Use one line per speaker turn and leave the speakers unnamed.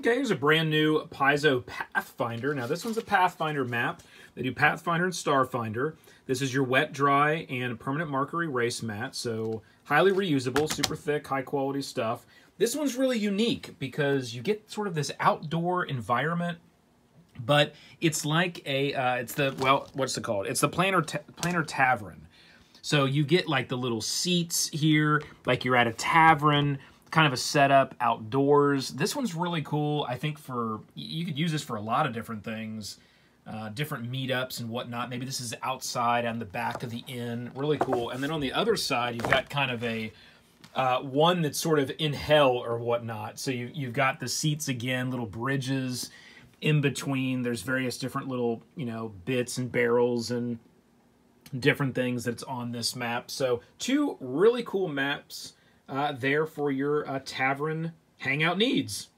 Okay, here's a brand new Paizo Pathfinder. Now, this one's a Pathfinder map. They do Pathfinder and Starfinder. This is your wet, dry, and permanent marker erase mat, so highly reusable, super thick, high quality stuff. This one's really unique because you get sort of this outdoor environment, but it's like a, uh, it's the, well, what's it called? It's the Planar, ta Planar Tavern. So you get like the little seats here, like you're at a tavern, kind of a setup outdoors. This one's really cool. I think for, you could use this for a lot of different things, uh, different meetups and whatnot. Maybe this is outside on the back of the inn. Really cool. And then on the other side, you've got kind of a, uh, one that's sort of in hell or whatnot. So you, you've got the seats again, little bridges in between. There's various different little, you know, bits and barrels and different things that's on this map. So two really cool maps there for your uh, tavern hangout needs.